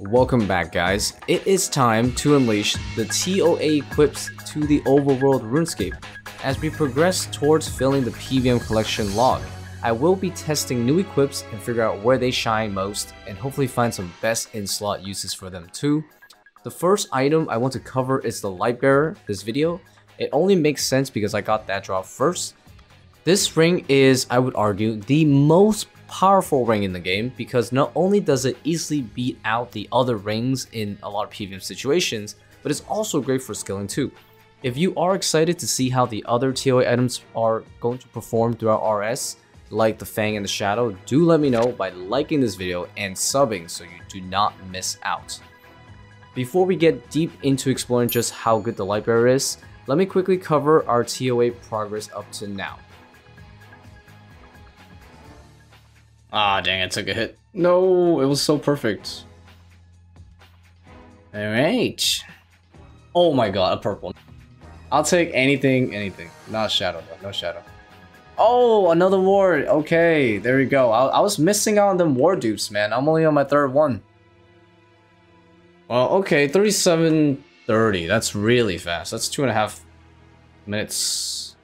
Welcome back guys. It is time to unleash the TOA equips to the overworld RuneScape as we progress towards filling the PVM collection log. I will be testing new equips and figure out where they shine most and hopefully find some best in-slot uses for them too. The first item I want to cover is the Lightbearer this video. It only makes sense because I got that drop first. This ring is, I would argue, the most powerful ring in the game because not only does it easily beat out the other rings in a lot of PvM situations, but it's also great for skilling too. If you are excited to see how the other TOA items are going to perform throughout RS, like the Fang and the Shadow, do let me know by liking this video and subbing so you do not miss out. Before we get deep into exploring just how good the Lightbearer is, let me quickly cover our TOA progress up to now. Ah, dang, I took a hit. No, it was so perfect. Alright. Oh my god, a purple. I'll take anything, anything. Not shadow though, no shadow. Oh, another ward. Okay, there we go. I, I was missing out on them ward dupes, man. I'm only on my third one. Well, okay, 37.30. That's really fast. That's two and a half minutes.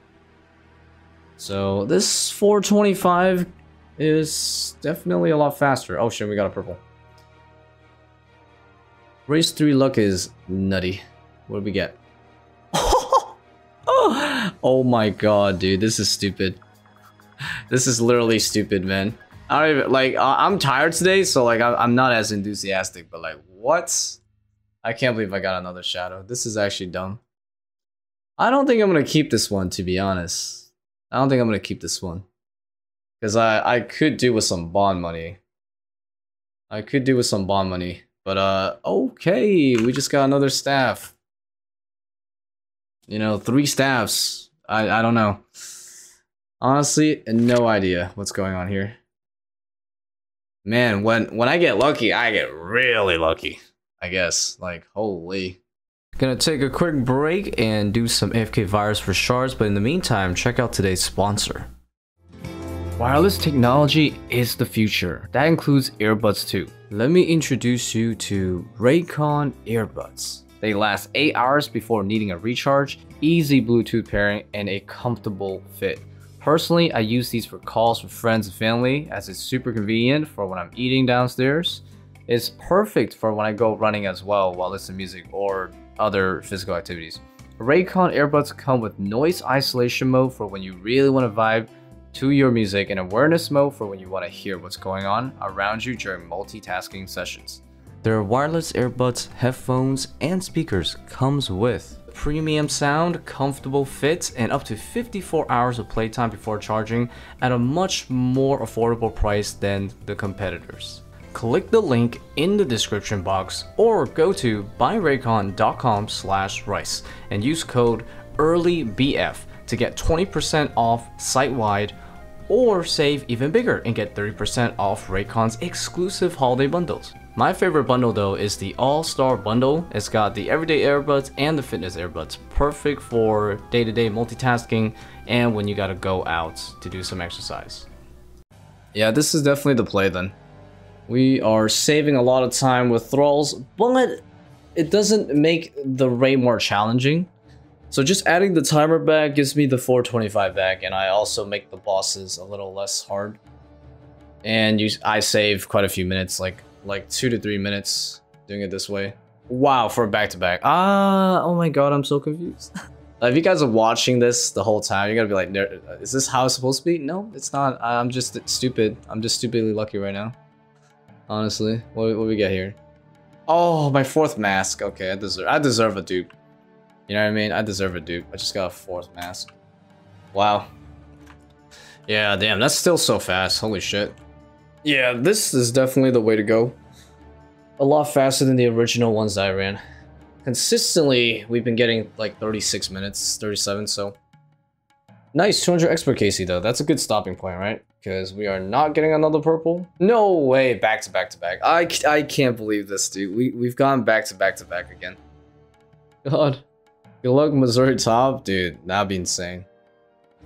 So this 425 is definitely a lot faster. Oh shit, we got a purple. Raids 3 luck is nutty. What do we get? oh my god, dude, this is stupid. This is literally stupid, man. I don't even, like, I'm tired today, so like, I'm not as enthusiastic, but like, what? I can't believe I got another shadow. This is actually dumb. I don't think I'm gonna keep this one, to be honest. I don't think I'm gonna keep this one. Because I, I could do with some bond money. I could do with some bond money. But, uh, okay, we just got another staff. You know, three staffs. I, I don't know. Honestly, no idea what's going on here. Man, when, when I get lucky, I get really lucky. I guess. Like, holy. Gonna take a quick break and do some AFK Vyres for shards, but in the meantime, check out today's sponsor. Wireless technology is the future. That includes earbuds too. Let me introduce you to Raycon earbuds. They last 8 hours before needing a recharge, easy Bluetooth pairing, and a comfortable fit. Personally, I use these for calls with friends and family as it's super convenient for when I'm eating downstairs. It's perfect for when I go running as well while listening to music or other physical activities. Raycon earbuds come with noise isolation mode for when you really want to vibe to your music in awareness mode for when you want to hear what's going on around you during multitasking sessions. Their wireless earbuds, headphones, and speakers comes with premium sound, comfortable fit, and up to 54 hours of playtime before charging at a much more affordable price than the competitors. Click the link in the description box or go to buyraycon.com slash rice and use code EARLYBF to get 20% off site-wide or save even bigger and get 30% off Raycon's exclusive holiday bundles. My favorite bundle though is the All-Star bundle. It's got the everyday earbuds and the fitness earbuds, perfect for day-to-day -day multitasking and when you gotta go out to do some exercise. Yeah, this is definitely the play then. We are saving a lot of time with thralls, but it doesn't make the raid more challenging. So just adding the timer back gives me the 425 back, and I also make the bosses a little less hard. And you, I save quite a few minutes, like like two to three minutes doing it this way. Wow, for a back-to-back. -back. Ah, oh my god, I'm so confused. if you guys are watching this the whole time, you're gonna be like, is this how it's supposed to be? No, it's not. I'm just stupid. I'm just stupidly lucky right now. Honestly, what, what we get here? Oh, my fourth mask. Okay, I deserve I deserve a dupe. You know what I mean? I deserve a dupe. I just got a fourth mask. Wow. Yeah, damn, that's still so fast. Holy shit. Yeah, this is definitely the way to go. A lot faster than the original ones I ran. Consistently, we've been getting like 36 minutes, 37, so... Nice, 200 expert KC though. That's a good stopping point, right? Because we are not getting another purple. No way, back to back to back. I, I can't believe this, dude. We, we've gone back to back to back again. God. Good luck, Masori top. Dude, that'd be insane.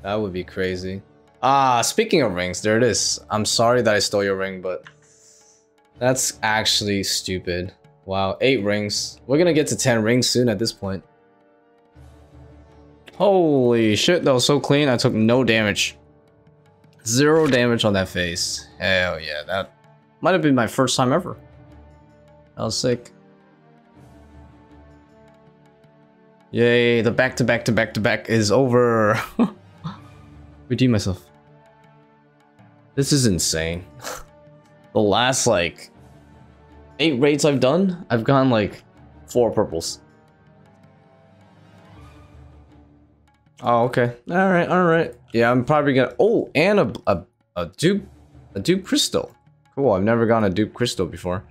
That would be crazy. Ah, speaking of rings, there it is. I'm sorry that I stole your ring, but... That's actually stupid. Wow, 8 rings. We're gonna get to 10 rings soon at this point. Holy shit, that was so clean. I took no damage. Zero damage on that face. Hell yeah, that might have been my first time ever. That was sick. Yay, the back to back to back to back is over. Redeem myself. This is insane. the last like eight raids I've done, I've gotten like four purples. Oh, okay. All right, all right. Yeah, I'm probably gonna. Oh, and a a, a dupe, a dupe crystal. Cool. I've never gotten a dupe crystal before.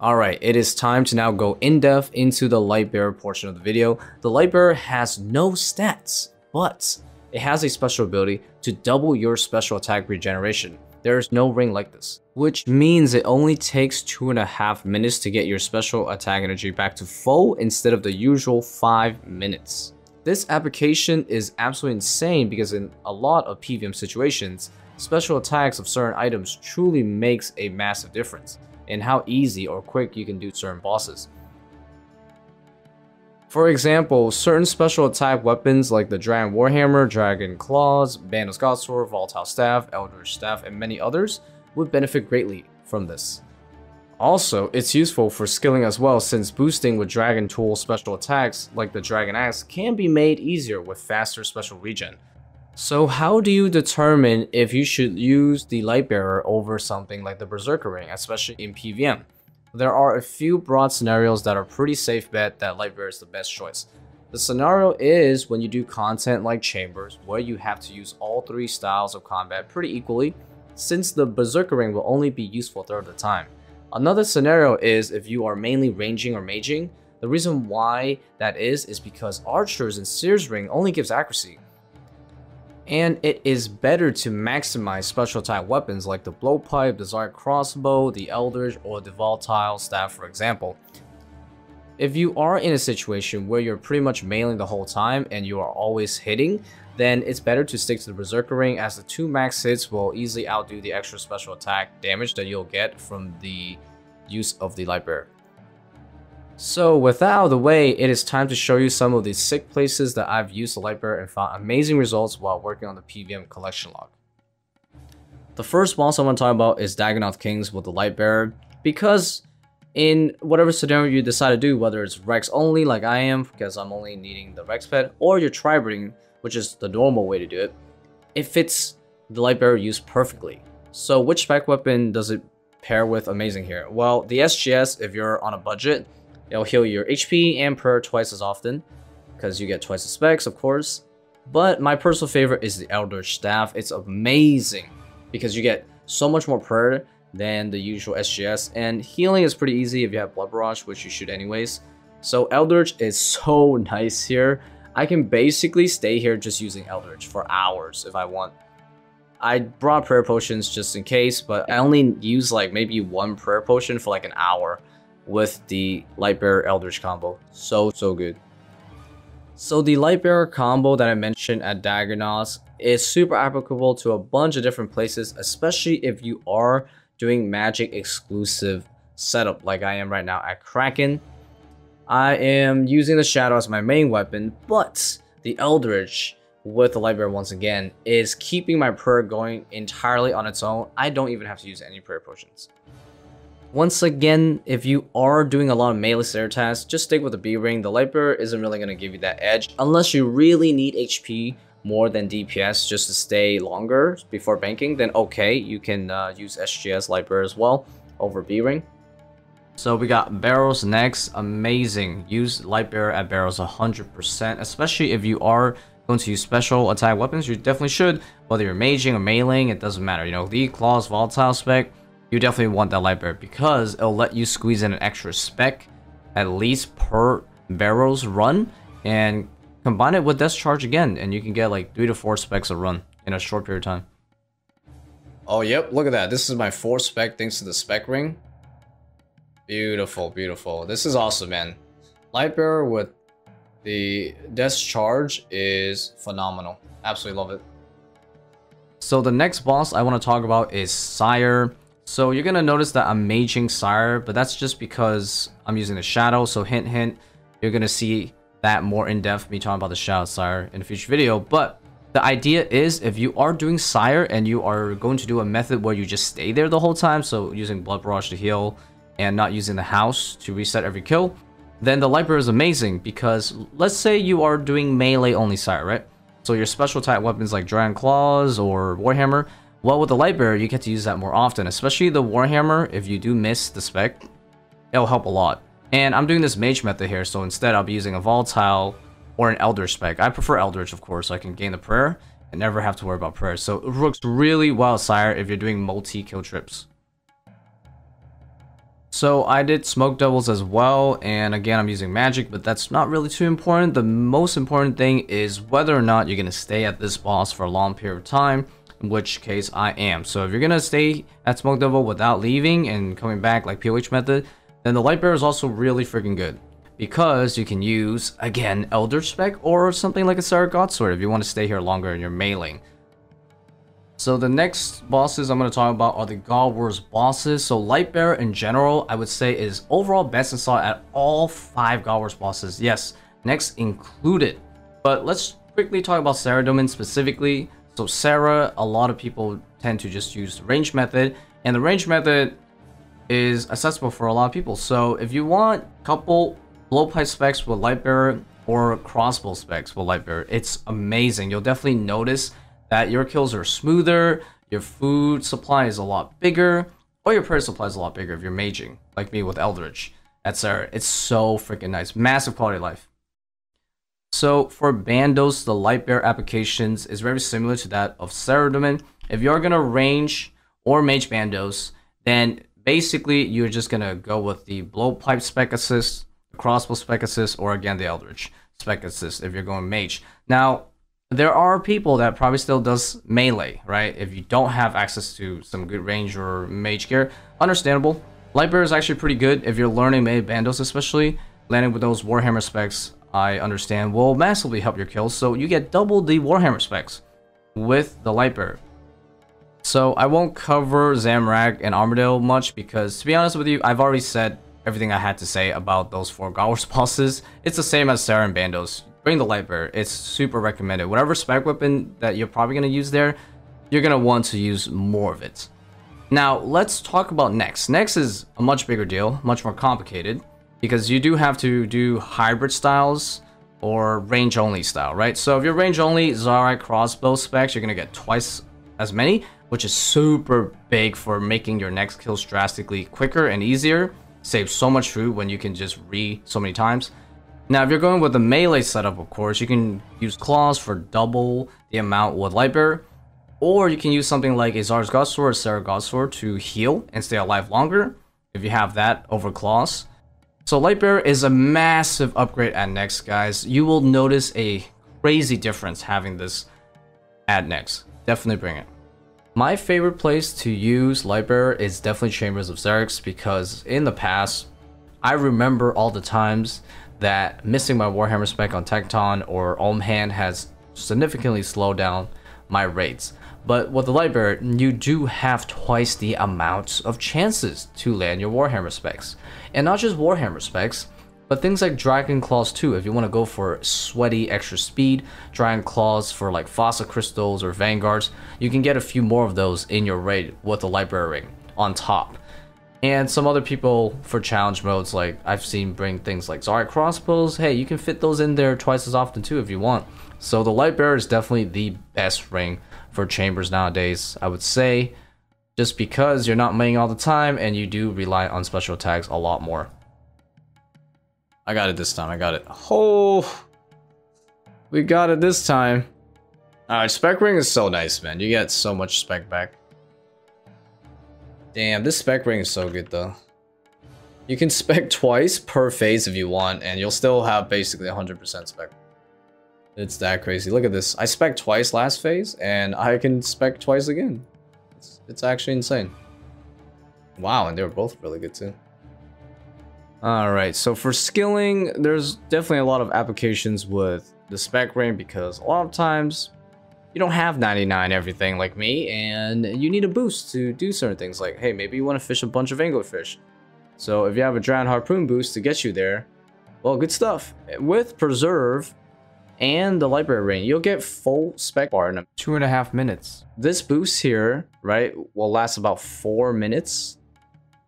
All right, it is time to now go in depth into the Lightbearer portion of the video. The Lightbearer has no stats, but it has a special ability to double your special attack regeneration. There is no ring like this, which means it only takes two and a half minutes to get your special attack energy back to full instead of the usual five minutes. This application is absolutely insane because in a lot of PVM situations, special attacks of certain items truly makes a massive difference in how easy or quick you can do certain bosses. For example, certain special attack weapons like the Dragon Warhammer, Dragon Claws, Bandos Godsword, Volatile Staff, Eldritch Staff, and many others would benefit greatly from this. Also, it's useful for skilling as well since boosting with Dragon Tool special attacks like the Dragon Axe can be made easier with faster special regen. So how do you determine if you should use the Lightbearer over something like the Berserker Ring, especially in PVM? There are a few broad scenarios that are pretty safe bet that Lightbearer is the best choice. The scenario is when you do content like Chambers, where you have to use all three styles of combat pretty equally, since the Berserker Ring will only be useful a third of the time. Another scenario is if you are mainly ranging or maging. The reason why that is, is because Archers and Seer's Ring only gives accuracy, and it is better to maximize special type weapons like the blowpipe, the Zaryte crossbow, the eldritch, or the volatile staff for example. If you are in a situation where you're pretty much mailing the whole time and you are always hitting, then it's better to stick to the Berserker Ring as the two max hits will easily outdo the extra special attack damage that you'll get from the use of the Lightbearer. So with that out of the way, it is time to show you some of the sick places that I've used the Lightbearer and found amazing results while working on the PVM collection log. The first boss I want to talk about is Dagannoth Kings with the Lightbearer because in whatever scenario you decide to do, whether it's Rex only like I am because I'm only needing the Rex pet or you're tri which is the normal way to do it, it fits the Lightbearer used perfectly. So which spec weapon does it pair with amazing here? Well, the SGS if you're on a budget It'll heal your HP and prayer twice as often, because you get twice the specs, of course. But my personal favorite is the Eldritch Staff. It's amazing, because you get so much more prayer than the usual SGS, and healing is pretty easy if you have Blood Barrage, which you should anyways. So Eldritch is so nice here. I can basically stay here just using Eldritch for hours if I want. I brought prayer potions just in case, but I only use like maybe one prayer potion for like an hour with the Lightbearer Eldritch combo. So, so good. So the Lightbearer combo that I mentioned at Dagannoth is super applicable to a bunch of different places, especially if you are doing magic exclusive setup like I am right now at Kraken. I am using the Shadow as my main weapon, but the Eldritch with the Lightbearer once again is keeping my prayer going entirely on its own. I don't even have to use any prayer potions. Once again, if you are doing a lot of melee slayer tasks, just stick with the B-Ring. The Light Lightbearer isn't really going to give you that edge unless you really need HP more than DPS just to stay longer before banking, then okay, you can uh, use SGS Light Lightbearer as well over B-Ring. So we got Barrows next, amazing. Use Light Lightbearer at Barrows 100%, especially if you are going to use special attack weapons, you definitely should. Whether you're maging or meleeing, it doesn't matter. You know, the claws, volatile spec, you definitely want that light because it'll let you squeeze in an extra spec at least per Barrows run and combine it with Death Charge again and you can get like 3 to 4 specs a run in a short period of time. Oh yep, look at that. This is my 4 spec thanks to the spec ring. Beautiful, beautiful. This is awesome, man. Light Bearer with the Death Charge is phenomenal. Absolutely love it. So the next boss I want to talk about is Sire So you're gonna notice that I'm maging Sire, but that's just because I'm using the shadow. So hint, hint, you're gonna see that more in depth, me talking about the shadow Sire in a future video. But the idea is if you are doing Sire and you are going to do a method where you just stay there the whole time, so using Blood Barrage to heal and not using the house to reset every kill, then the Lightbearer is amazing because let's say you are doing melee only Sire, right? So your special type weapons like Dragon Claws or Warhammer, well with the Lightbearer you get to use that more often, especially the Warhammer, if you do miss the spec, it'll help a lot. And I'm doing this mage method here, so instead I'll be using a volatile or an Elder spec. I prefer Eldritch, of course, so I can gain the prayer and never have to worry about prayer. So it works really well, Sire, if you're doing multi-kill trips. So I did smoke devils as well, and again, I'm using magic, but that's not really too important. The most important thing is whether or not you're going to stay at this boss for a long period of time, in which case I am. So if you're to stay at smoke Devil without leaving and coming back like POH method, then the light bearer is also really freaking good because you can use, again, Elder Spec or something like a Sarah Godsword if you want to stay here longer and you're mailing. So the Nex bosses I'm going to talk about are the God Wars bosses. So Lightbearer in general, I would say is overall best in slot at all five God Wars bosses. Yes, next included. But let's quickly talk about Saradomin specifically. So Sarah, a lot of people tend to just use the range method. And the range method is accessible for a lot of people. So if you want couple blowpipe specs with Lightbearer or crossbow specs with Lightbearer. It's amazing. You'll definitely notice that your kills are smoother, your food supply is a lot bigger, or your prayer supply is a lot bigger if you're maging, like me with Eldritch, etc. It's so freaking nice. Massive quality life. So for Bandos, the light bear applications is very similar to that of Saradomin. If you're gonna range or mage Bandos, then basically you're just gonna go with the blowpipe spec assist crossbow spec assist, or again the Eldritch spec assist if you're going mage. Now, there are people that probably still does melee, right? If you don't have access to some good range or mage gear, understandable. Lightbearer is actually pretty good if you're learning melee bandos, especially landing with those Warhammer specs. I understand will massively help your kills, so you get double the Warhammer specs with the Lightbearer. So I won't cover Zamorak and Armadyl much because to be honest with you, I've already said everything I had to say about those four God Wars bosses. It's the same as Sarah and Bandos. Bring the Lightbearer. It's super recommended. Whatever spec weapon that you're probably going to use there, you're going to want to use more of it. Now, let's talk about Nex. Nex is a much bigger deal, much more complicated, because you do have to do hybrid styles or range only style, right? So if you're range only Zaryte crossbow specs, you're to get twice as many, which is super big for making your Nex kills drastically quicker and easier saves so much food when you can just re so many times. Now, if you're going with the melee setup, of course, you can use claws for double the amount with Lightbearer, or you can use something like a Zar's Godsword or Sarah Godsword to heal and stay alive longer, if you have that over claws. So Lightbearer is a massive upgrade at Nex, guys. You will notice a crazy difference having this at Nex. Definitely bring it. My favorite place to use Lightbearer is definitely Chambers of Xeric because in the past, I remember all the times that missing my Warhammer spec on Tekton or Hand has significantly slowed down my rates. But with the Lightbearer, you do have twice the amount of chances to land your Warhammer specs. And not just Warhammer specs, but things like Dragon Claws too, if you want to go for sweaty extra speed, Dragon Claws for like Fossil Crystals or Vanguards, you can get a few more of those in your raid with the Lightbearer Ring on top. And some other people for challenge modes, like I've seen bring things like Zaryte Crossbows, hey, you can fit those in there twice as often too if you want. So the light Lightbearer is definitely the best ring for chambers nowadays, I would say, just because you're not maining all the time and you do rely on special attacks a lot more. I got it this time. I got it. Oh, we got it this time. Alright, spec ring is so nice, man. You get so much spec back. Damn, this spec ring is so good, though. You can spec twice per phase if you want, and you'll still have basically 100% spec. It's that crazy. Look at this. I spec twice last phase, and I can spec twice again. It's, it's actually insane. Wow, and they were both really good, too. Alright, so for skilling, there's definitely a lot of applications with the spec ring because a lot of times you don't have 99 everything like me, and you need a boost to do certain things. Like, hey, maybe you want to fish a bunch of anglerfish. So if you have a dragon harpoon boost to get you there, well, good stuff. With preserve and the lightbearer ring, you'll get full spec bar in two and a half minutes. This boost here, right, will last about four minutes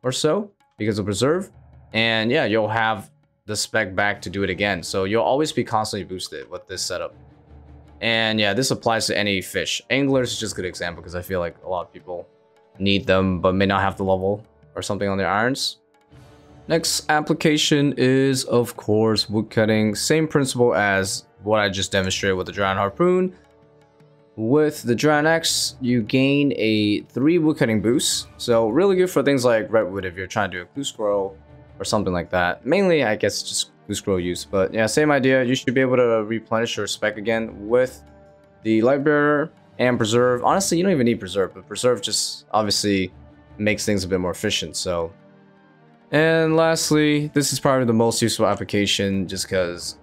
or so because of preserve. And yeah, you'll have the spec back to do it again. So you'll always be constantly boosted with this setup. And yeah, this applies to any fish. Anglers is just a good example because I feel like a lot of people need them but may not have the level or something on their irons. Next application is, of course, woodcutting. Same principle as what I just demonstrated with the Dragon Harpoon. With the Dragon Axe, you gain a 3 woodcutting boost. So really good for things like Redwood if you're trying to do a blue squirrel or something like that. Mainly, I guess, just Scroll use. But yeah, same idea. You should be able to replenish your spec again with the light bearer and Preserve. Honestly, you don't even need Preserve, but Preserve just obviously makes things a bit more efficient. So and lastly, this is probably the most useful application just because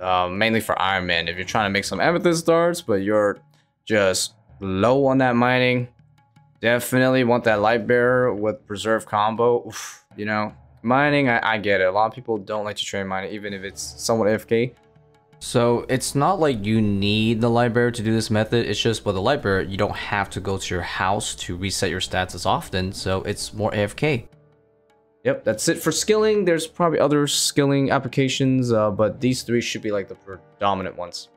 um, mainly for Iron Man. If you're trying to make some amethyst darts, but you're just low on that mining, definitely want that light bearer with preserve combo. Oof, you know, mining, I, I, get it. A lot of people don't like to train mining, even if it's somewhat AFK. So it's not like you need the light bearer to do this method. It's just with the light bearer, you don't have to go to your house to reset your stats as often. So it's more AFK. Yep, that's it for skilling. There's probably other skilling applications, uh, but these three should be like the predominant ones.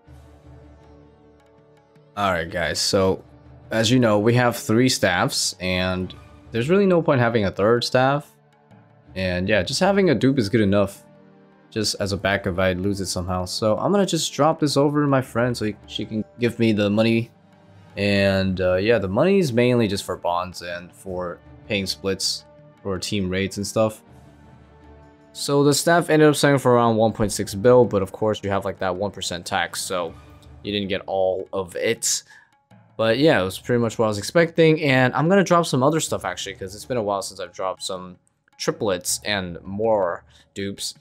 Alright guys, so as you know, we have three staffs, and there's really no point having a third staff. And yeah, just having a dupe is good enough, just as a backup if I lose it somehow. So I'm gonna just drop this over to my friend so he, she can give me the money. And uh, yeah, the money is mainly just for bonds and for paying splits for team rates and stuff. So the staff ended up selling for around 1.6 bill, but of course you have like that 1% tax, so you didn't get all of it. But yeah, it was pretty much what I was expecting, and I'm gonna drop some other stuff actually, because it's been a while since I've dropped some triplets and more dupes.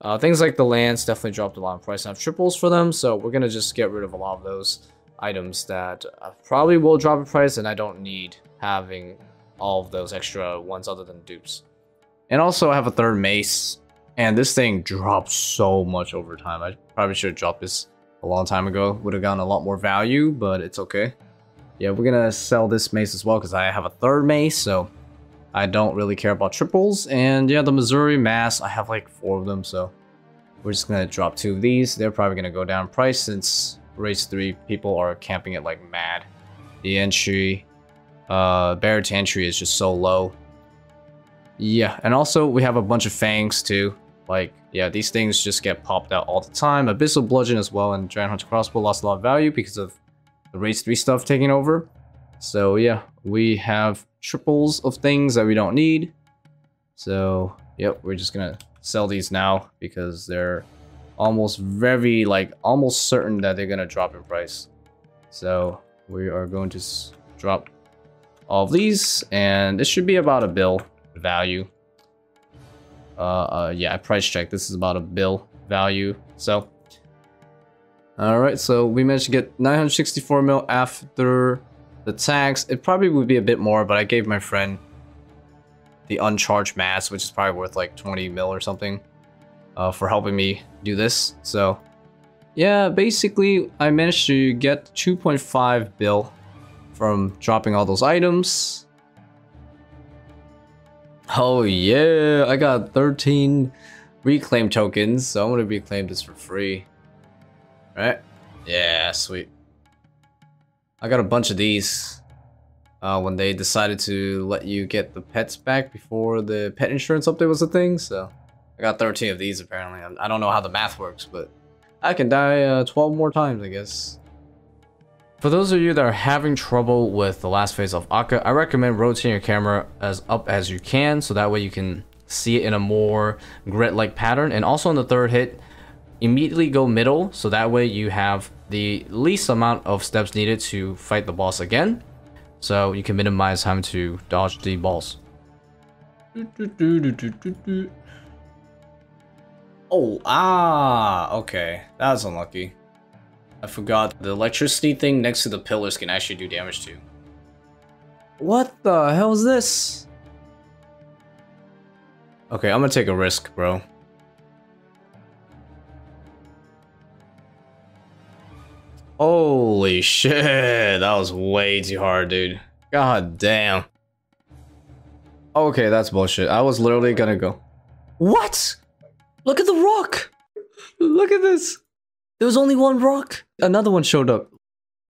Uh, things like the lands definitely dropped a lot in price. I have triples for them, so we're gonna just get rid of a lot of those items that uh, probably will drop in price, and I don't need having all of those extra ones other than dupes. And also I have a third mace, and this thing drops so much over time. I probably should have dropped this a long time ago. Would have gotten a lot more value, but it's okay. Yeah, we're gonna sell this mace as well because I have a third mace, so I don't really care about triples. And yeah, the Masori mass, I have like four of them, so we're just gonna drop two of these. They're probably gonna go down price since raids three people are camping it like mad. The entry uh, barrier to entry is just so low. Yeah, and also we have a bunch of fangs too. Like, yeah, these things just get popped out all the time. Abyssal Bludgeon as well, and Giant Hunter Crossbow lost a lot of value because of the Raids 3 stuff taking over. So yeah, we have triples of things that we don't need. So, yep, we're just gonna sell these now because they're almost very, like, almost certain that they're gonna drop in price. So, we are going to drop all of these, and this should be about a bill value. Uh, uh, yeah, I price checked. This is about a bill value. So, all right. So we managed to get 964 mil after the tax. It probably would be a bit more, but I gave my friend the uncharged mass, which is probably worth like 20 mil or something, uh, for helping me do this. So, yeah, basically I managed to get 2.5 bill from dropping all those items. Oh yeah, I got 13 reclaim tokens, so I'm gonna reclaim this for free. Right? Yeah, sweet. I got a bunch of these uh, when they decided to let you get the pets back before the pet insurance update was a thing, so I got 13 of these apparently. I don't know how the math works, but I can die uh, 12 more times, I guess. For those of you that are having trouble with the last phase of Akkha, I recommend rotating your camera as up as you can so that way you can see it in a more grid-like pattern. And also on the third hit, immediately go middle so that way you have the least amount of steps needed to fight the boss again. So you can minimize time to dodge the balls. Oh, ah, okay. That's unlucky. I forgot the electricity thing next to the pillars can actually do damage too. What the hell is this? Okay, I'm gonna take a risk, bro. Holy shit, that was way too hard, dude. God damn. Okay, that's bullshit. I was literally gonna go. What? Look at the rock! Look at this! There was only one rock. Another one showed up.